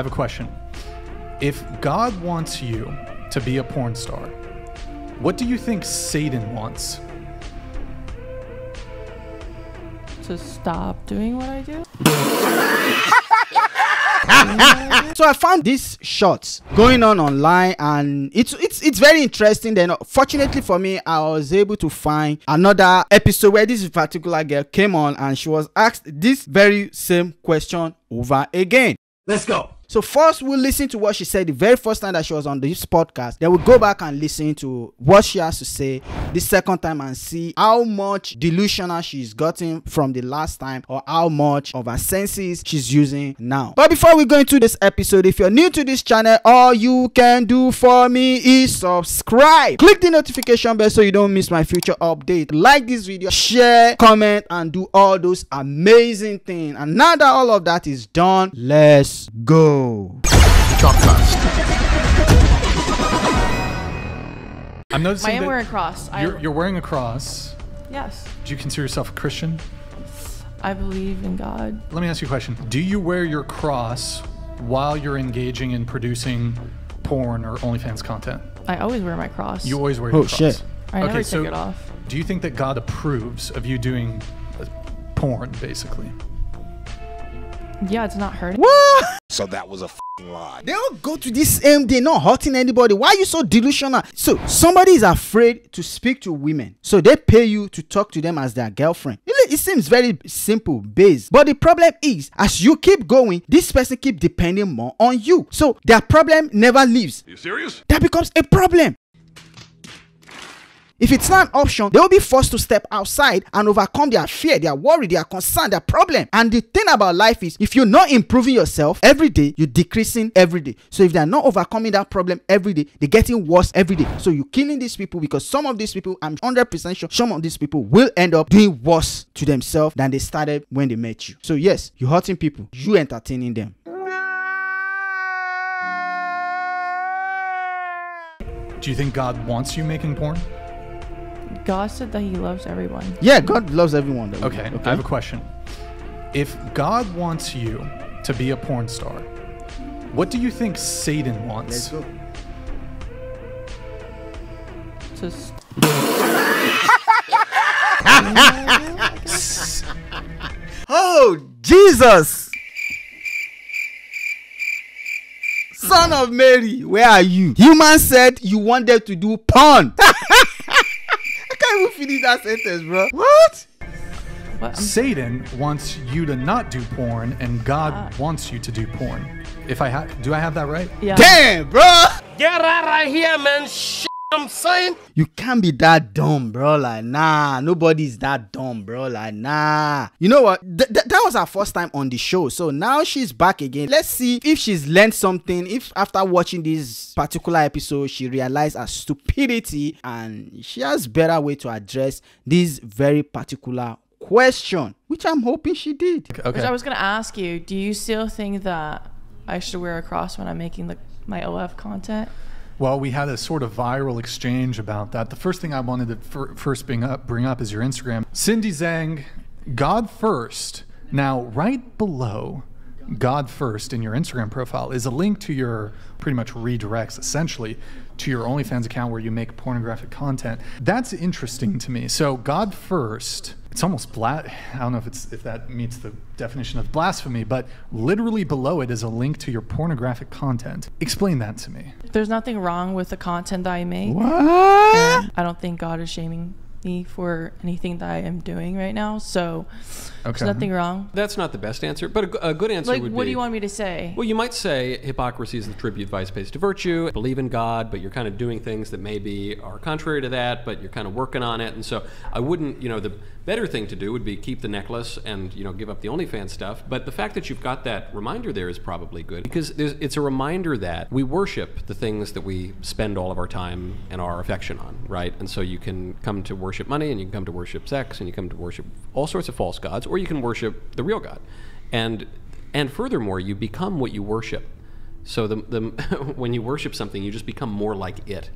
have a question. If God wants you to be a porn star, what do you think Satan wants? To stop doing what I do? so I found these shots going on online, and it's it's it's very interesting. Then, fortunately for me, I was able to find another episode where this particular girl came on, and she was asked this very same question over again. Let's go. So first we'll listen to what she said the very first time that she was on this podcast. Then we'll go back and listen to what she has to say the second time and see how much delusional she's gotten from the last time or how much of her senses she's using now. But before we go into this episode, if you're new to this channel, all you can do for me is subscribe. Click the notification bell so you don't miss my future update. Like this video, share, comment, and do all those amazing things. And now that all of that is done, let's go. I'm noticing I am that wearing a cross. You're, you're wearing a cross. yes. Do you consider yourself a Christian? I believe in God. Let me ask you a question. Do you wear your cross while you're engaging in producing porn or OnlyFans content? I always wear my cross. You always wear Oh, your cross. shit. I never okay, take so it off. do you think that God approves of you doing uh, porn, basically? Yeah, it's not hurting. What? So that was a fing lie. They all go to this aim, they're not hurting anybody. Why are you so delusional? So somebody is afraid to speak to women. So they pay you to talk to them as their girlfriend. It seems very simple, base. But the problem is, as you keep going, this person keep depending more on you. So their problem never leaves. You serious? That becomes a problem. If it's not an option, they will be forced to step outside and overcome their fear, their worry, their concern, their problem. And the thing about life is, if you're not improving yourself every day, you're decreasing every day. So if they're not overcoming that problem every day, they're getting worse every day. So you're killing these people because some of these people, I'm 100% sure, some of these people will end up doing worse to themselves than they started when they met you. So yes, you're hurting people, you entertaining them. Do you think God wants you making porn? God said that He loves everyone. Yeah, God loves everyone. Though. Okay, I have a question. If God wants you to be a porn star, what do you think Satan wants? To Oh, Jesus! Son of Mary, where are you? Human said you wanted to do porn. I can't even finish that sentence, bro. What? what? Satan wants you to not do porn, and God uh. wants you to do porn. If I have, do I have that right? yeah. Damn, bro. Get out of here, man. Shit, I'm saying. You can't be that dumb, bro. Like, nah, nobody's that dumb, bro. Like, nah. You know what? Th- th- that was her first time on the show. So now she's back again. Let's see if she's learned something. If after watching this particular episode, she realized her stupidity and she has better way to address this very particular question, which I'm hoping she did. Which Okay. I was gonna ask you. Do you still think that I should wear a cross when I'm making the my OF content? Well, we had a sort of viral exchange about that. The first thing I wanted to fir- first bring up, bring up is your Instagram. Cindy Zhang, God First. Now, right below God First in your Instagram profile is a link to your pretty much redirects essentially to your OnlyFans account where you make pornographic content. That's interesting to me. So, God First. It's almost bla- I don't know if it's if that meets the definition of blasphemy, but literally below it is a link to your pornographic content. Explain that to me. There's nothing wrong with the content that I make. What? And I don't think God is shaming me for anything that I am doing right now. So Okay. there's nothing wrong. That's not the best answer, but a good answer Like, would what be. do you want me to say? Well, you might say hypocrisy is the tribute vice pays to virtue. Believe in God, but you're kind of doing things that maybe are contrary to that, but you're kind of working on it. And so I wouldn't, you know, the better thing to do would be keep the necklace and, you know, give up the OnlyFans stuff. But the fact that you've got that reminder there is probably good because it's a reminder that we worship the things that we spend all of our time and our affection on, right? And so you can come to worship money and you can come to worship sex and you come to worship all sorts of false gods, or you can worship the real God. And and furthermore, you become what you worship. So the, the when you worship something, you just become more like it.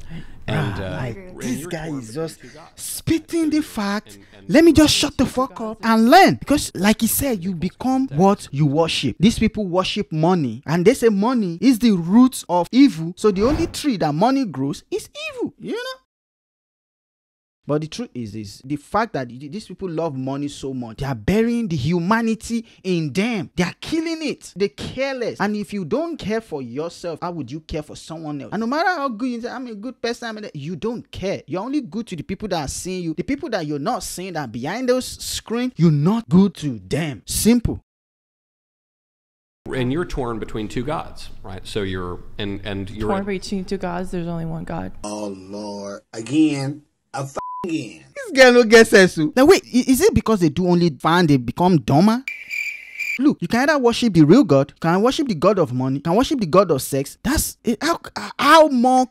And uh, like this guy is just spitting the fact. and- and Let me just shut the fuck up and learn. Because, like he said, you become what you worship. These people worship money, and they say money is the root of evil. So the only tree that money grows is evil. You know. But the truth is this the fact that these people love money so much, they are burying the humanity in them. They are killing it. They careless. And if you don't care for yourself, how would you care for someone else? And no matter how good you say, I'm a good person, I'm a, you don't care. You're only good to the people that are seeing you. The people that you're not seeing that are behind those screen, you're not good to them. Simple. and you're torn between two gods, right? So you're and and you're Torn between two gods. There's only one God. Oh Lord. Again. A f- again. This girl no get sense. oh. Now wait, is it because they do only fan they become dumber? Look, you can either worship the real God, you can worship the God of money, you can worship the God of sex. That's it, how how more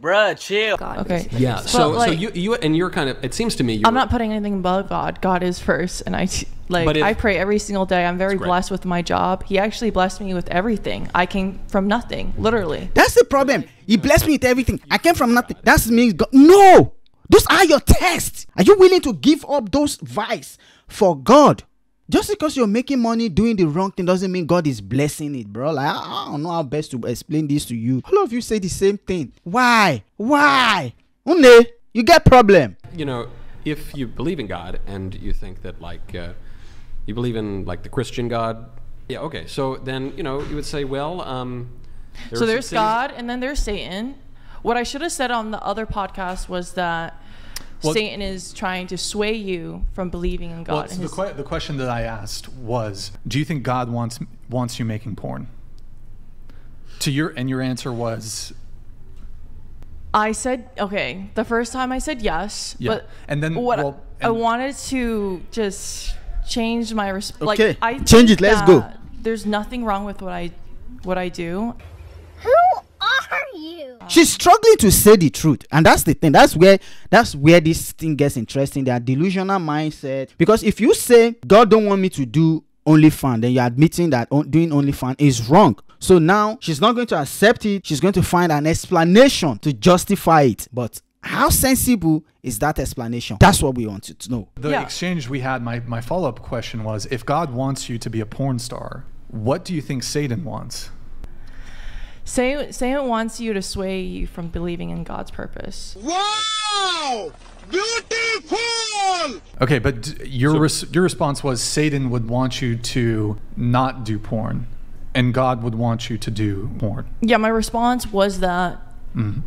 Bruh, chill. God. Okay. yeah. So so like- you you and you're kind of it seems to me you're I'm not putting anything above God. God is first, and I like But if- I pray every single day. I'm very blessed with my job. He actually blessed me with everything. I came from nothing, literally. That's the problem. He blessed me with everything. I came from nothing. That means God. No, those are your tests. Are you willing to give up those vice for God? Just because you're making money doing the wrong thing doesn't mean God is blessing it, bro. Like I, I don't know how best to explain this to you. All of you say the same thing. Why? Why? Une, you get problem. you know, if you believe in God and you think that like uh, you believe in like the Christian God, yeah, okay. So then you know you would say, well, um, there so there's God, and then there's Satan. What I should have said on the other podcast was that Well- Satan is trying to sway you from believing in God. Well, and so the, que- the question that I asked was, do you think God wants wants you making porn? To your and your answer was I said okay. The first time I said yes, Yeah. but And then- what well, I wanted to just change my resp- like I change it, let's go. There's nothing wrong with what I what I do. Who are you? She's struggling to say the truth, and that's the thing. That's where that's where this thing gets interesting. Their delusional mindset. Because if you say God don't want me to do OnlyFans, then you're admitting that on- doing OnlyFans is wrong. So now she's not going to accept it. She's going to find an explanation to justify it. But how sensible is that explanation? That's what we wanted to know. the Yeah. exchange we had. My my follow up question was, if God wants you to be a porn star, what do you think Satan wants? Satan, Satan wants you to sway you from believing in God's purpose. Wow! Beautiful! Okay, but d- your res- your response was Satan would want you to not do porn, and God would want you to do porn. Yeah, my response was that. Mm-hmm.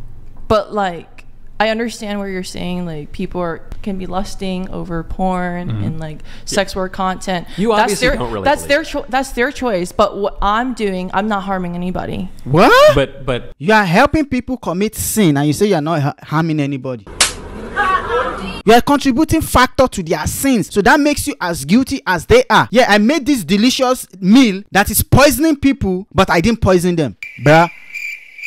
But like, I understand where you're saying like people are can be lusting over porn Mm-hmm. and like sex work content. You that's obviously their, don't really That's believe their cho- that's their choice. But what I'm doing, I'm not harming anybody. What? But but You are helping people commit sin, and you say you're not ha- harming anybody. You are contributing factor to their sins, so that makes you as guilty as they are. Yeah, I made this delicious meal that is poisoning people, but I didn't poison them, bruh.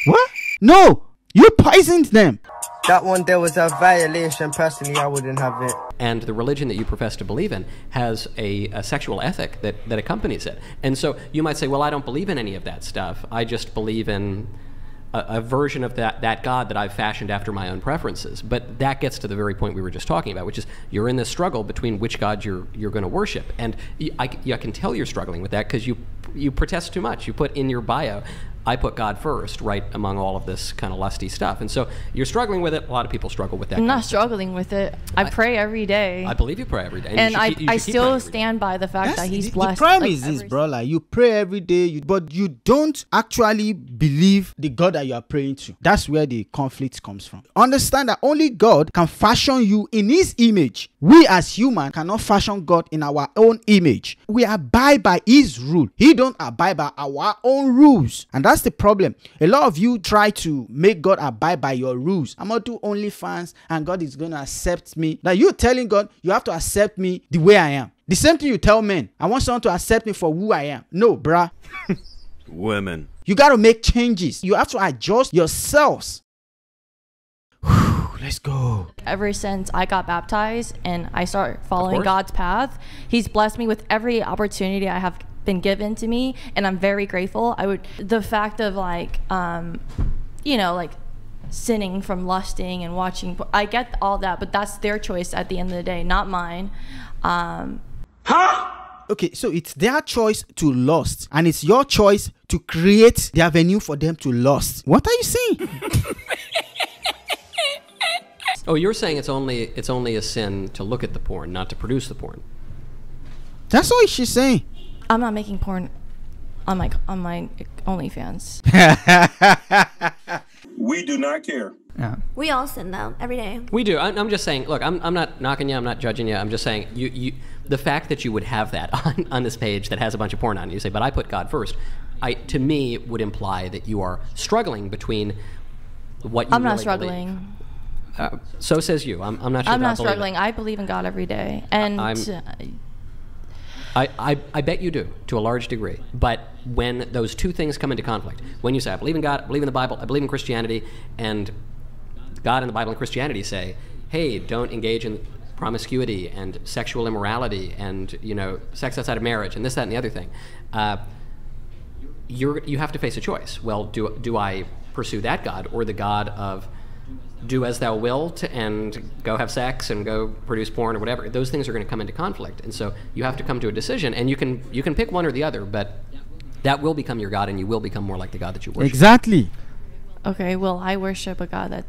What? No, you poisoned them. That one there was a violation. Personally, I wouldn't have it. and the religion that you profess to believe in has a, a sexual ethic that, that accompanies it. And so you might say, well, I don't believe in any of that stuff. I just believe in a, a version of that, that God that I've fashioned after my own preferences. But that gets to the very point we were just talking about, which is you're in this struggle between which God you're, you're going to worship. And I can tell you're struggling with that because you, you protest too much. You put in your bio, I put God first, right among all of this kind of lusty stuff. And so you're struggling with it. A lot of people struggle with that. I'm not struggling with it. I pray every day. I believe you pray every day. you and should I, keep- you I should keep praying still stand by the fact that he's the, blessed. The problem like, is this, every- bro. Like you pray every day, you, but you don't actually believe the God that you are praying to. That's where the conflict comes from. Understand that only God can fashion you in His image. We as human cannot fashion God in our own image. We abide by His rule. He don't abide by our own rules, and that's the problem. A lot of you try to make God abide by your rules. I'm gonna do OnlyFans, and God is gonna accept me. Now you're telling God you have to accept me the way I am. The same thing you tell men. I want someone to accept me for who I am. No, bruh. Women. You got to make changes. You have to adjust yourselves. Let's go. ever since I got baptized and I start following. God's path, He's blessed me with every opportunity I have been given to me and I'm very grateful. I would the fact of like um you know like sinning from lusting and watching por- I get all that, but that's their choice at the end of the day, not mine. Um Okay, so it's their choice to lust, and it's your choice to create the avenue for them to lust. What are you saying? Oh, you're saying it's only it's only a sin to look at the porn, not to produce the porn. That's what she's saying. I'm not making porn on my on my OnlyFans. We do not care. Yeah. We all sin though every day. We do. I'm, I'm just saying. Look, I'm, I'm not knocking you. I'm not judging you. I'm just saying you, you the fact that you would have that on, on this page that has a bunch of porn on it. You say, but I put God first. I to me would imply that you are struggling between what you I'm not struggling. believe. Uh, so says you. I'm, I'm not sure. I'm not believe it. struggling. I believe in God every day. And I'm- I, I, I bet you do to a large degree. But when those two things come into conflict, when you say, I believe in God, I believe in the Bible, I believe in Christianity, and God and the Bible and Christianity say, hey, don't engage in promiscuity and sexual immorality and, you know, sex outside of marriage and this, that, and the other thing, uh, you're, you have to face a choice. Well, do, do I pursue that God or the God of do as thou wilt and go have sex and go produce porn or whatever those things are going to come into conflict and so you have to come to a decision and you can you can pick one or the other but that will become your god and you will become more like the god that you worship Exactly. okay, well, I worship a God that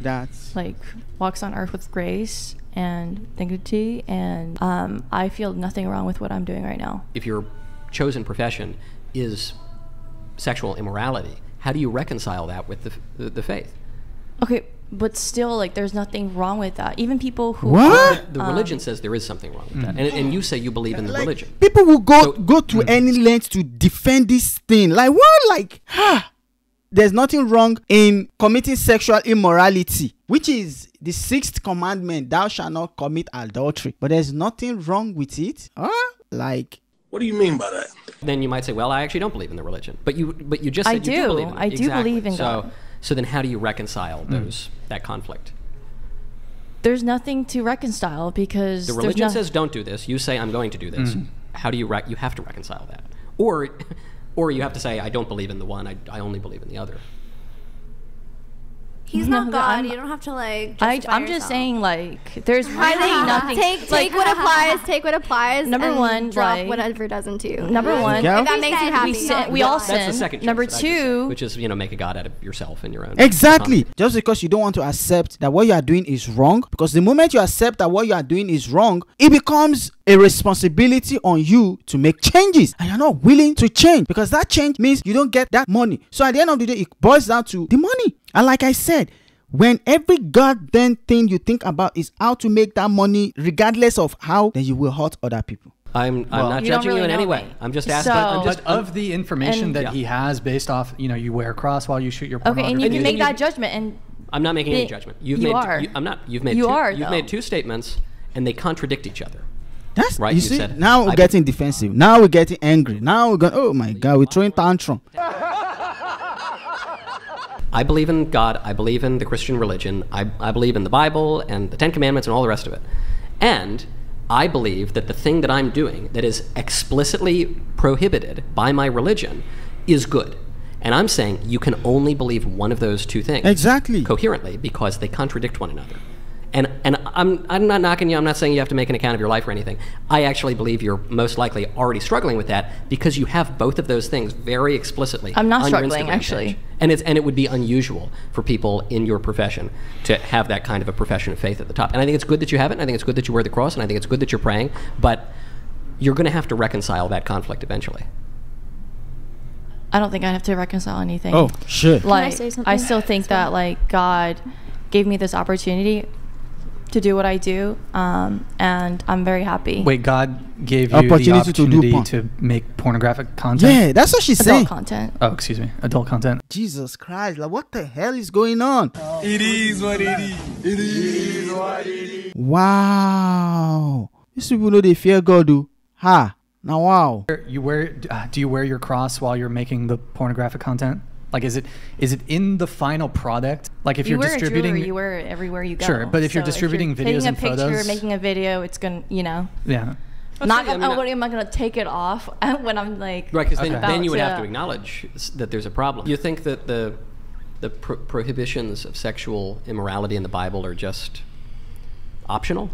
That's like walks on earth with grace and dignity and um, I feel nothing wrong with what I'm doing right now. if your chosen profession is sexual immorality how do you reconcile that with the, the, the faith Okay, but still like there's nothing wrong with that. Even people who What? are, the um, religion says there is something wrong with that and, and you say you believe in the religion people will go So- go to any length to defend this thing. Like what? Like ha. There's nothing wrong in committing sexual immorality, which is the sixth commandment: "Thou shalt not commit adultery." But there's nothing wrong with it. Huh? Like What do you mean by that? then you might say, "Well, I actually don't believe in the religion." But you, but you just I said you do do. believe in it. I do Exactly. believe in God. So then, how do you reconcile hmm. those that conflict? there's nothing to reconcile because The religion no- says, "Don't do this." You say, "I'm going to do this." Hmm. How do you rec- you have to reconcile that, or, or you have to say, "I don't believe in the one. I, I only believe in the other." He's No, not but God. I'm- you don't have to like. I, I'm just saying like there's really nothing. think take like, take what applies. Take what applies. Number and one, drop like- whatever doesn't too. Number one, go. If that makes you happy. we sin, we all That's the second. choice Number that said, two, which is you know make a god out of yourself and your own. Exactly. Just because you don't want to accept that what you are doing is wrong, because the moment you accept that what you are doing is wrong, it becomes a responsibility on you to make changes. And you're not willing to change because that change means you don't get that money. So at the end of the day, it boils down to the money. And like I said, when every goddamn thing you think about is how to make that money, regardless of how, then you will hurt other people. I'm I'm not You don't judging you in any way. me. I'm just asking. So- I'm just But of the information and- that Yeah. he has based off, you know, you wear a cross while you shoot your okay, and you can make that judgment and I'm not making any judgment. You've you made. are. You, I'm not. You've made. You two, are, You've though. made two statements, and they contradict each other. That's Right, You, you see, said now we're I- getting defensive. Now we're getting angry. Now we're going. Oh my God, we're throwing tantrum. I believe in God. I believe in the Christian religion. I, I believe in the Bible and the Ten Commandments and all the rest of it. And I believe that the thing that I'm doing that is explicitly prohibited by my religion is good. And I'm saying you can only believe one of those two things Exactly. coherently because they contradict one another. And, and I'm, I'm not knocking you, I'm not saying you have to make an account of your life or anything. I actually believe you're most likely already struggling with that because you have both of those things very explicitly. I'm not on struggling, Instagram actually. page. And, it's, and it would be unusual for people in your profession to have that kind of a profession of faith at the top. And I think it's good that you have it, and I think it's good that you wear the cross, and I think it's good that you're praying, but you're going to have to reconcile that conflict eventually. I don't think I have to reconcile anything. Oh shit. like say I, something? still think that like God gave me this opportunity to do what I do, um, and I'm very happy. Wait, God gave you Opportunity the to do opportunity porn. to, make pornographic content? Yeah, that's what she's adult saying. content. Oh, excuse me. Adult content. Jesus Christ, like what the hell is going on? It is what it is. It is what it is. Wow. These people know they fear God, do. Ha. Now wow. You wear? Uh, do you wear your cross while you're making the pornographic content? Like, is it is it in the final product? Like, if you are wear distributing, a jewelry, you wear it everywhere you go. Sure, but if you're So distributing videos taking and a picture, photos- making a video, it's gonna, you know. yeah. Not I mean, oh, I'm I gonna take it off when I'm like Right, because then, Okay. then you would have to to- acknowledge that there's a problem. You think that the the pro- prohibitions of sexual immorality in the Bible are just optional?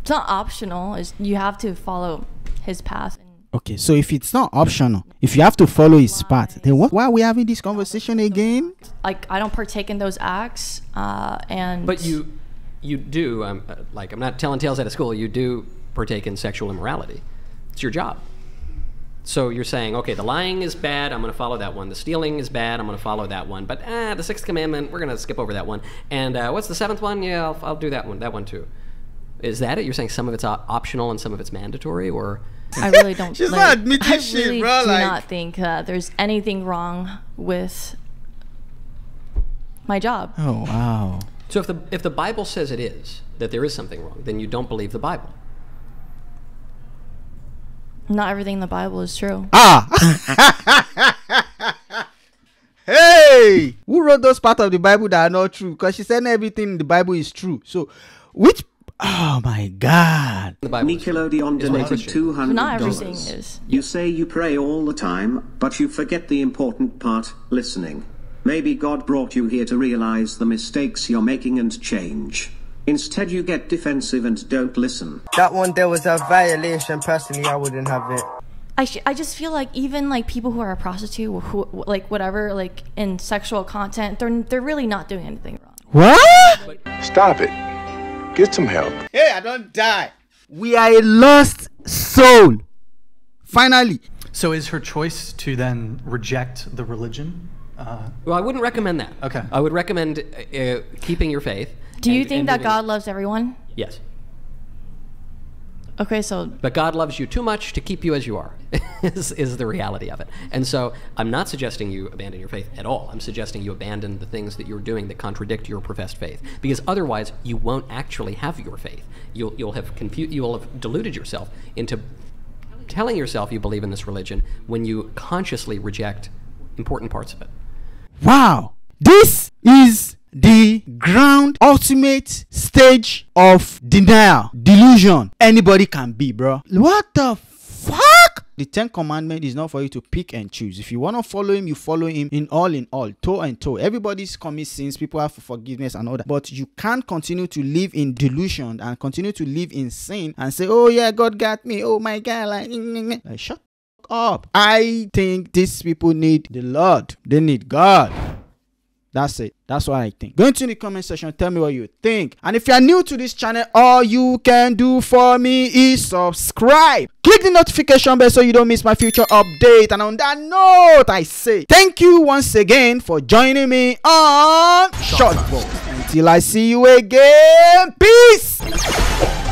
it's not optional. It's you have to follow his path. And Okay, so if it's not optional, if you have to follow his path, then what, why are we having this conversation again? like I don't partake in those acts. Uh, and But you you do um, uh, like I'm not telling tales out of school. You do partake in sexual immorality. It's your job. So you're saying, okay, the lying is bad. I'm going to follow that one. The stealing is bad. I'm going to follow that one. But ah, the sixth commandment, we're going to skip over that one. And uh, what's the seventh one? Yeah, I'll, I'll do that one. That one too. Is that it? You're saying some of it's op- optional and some of it's mandatory, or I really don't. She's like, not admitting I shit, really bro, do like- not think that there's anything wrong with my job. Oh wow. so? If the if the Bible says it is that there is something wrong, then you don't believe the Bible. Not everything in the Bible is true. Ah. hey, who wrote those parts of the Bible that are not true? Because she said everything in the Bible is true. So, which? Oh my God. The Bible. Nickelodeon donated Christian- two hundred Not everything dollars. is. You say you pray all the time, but you forget the important part: listening. Maybe God brought you here to realize the mistakes you're making and change. Instead, you get defensive and don't listen. That one there was a violation. Personally, I wouldn't have it. I, sh- I just feel like even like people who are a prostitute, who, who like whatever, like in sexual content, they're they're really not doing anything wrong. What? Stop it. Get some help. Hey, I don't die. We are a lost soul. Finally. So is her choice to then reject the religion? Uh, Well, I wouldn't recommend that. Okay. I would recommend uh, uh, keeping your faith. Do you and- think and that living- God loves everyone? Yes. Okay, so But God loves you too much to keep you as you are, is, is the reality of it. And so I'm not suggesting you abandon your faith at all. I'm suggesting you abandon the things that you're doing that contradict your professed faith. Because otherwise, you won't actually have your faith. You'll, you'll, have, confu- you'll have deluded yourself into telling yourself you believe in this religion when you consciously reject important parts of it. Wow. This is the ground ultimate stage of denial, delusion. Anybody can be, bro. What the fuck? The Ten Commandment is not for you to pick and choose. If you want to follow him, you follow him in all in all, toe and toe. Everybody's commit sins, people have forgiveness and all that. But you can't continue to live in delusion and continue to live in sin and say, oh yeah, God got me. Oh my God. Like, like shut up. I think these people need the Lord. They need God. That's it. That's what I think. Go into the comment section. Tell me what you think. And if you are new to this channel, all you can do for me is subscribe. Click the notification bell so you don't miss my future update. And on that note, I say thank you once again for joining me on Shortboat. Until I see you again, peace.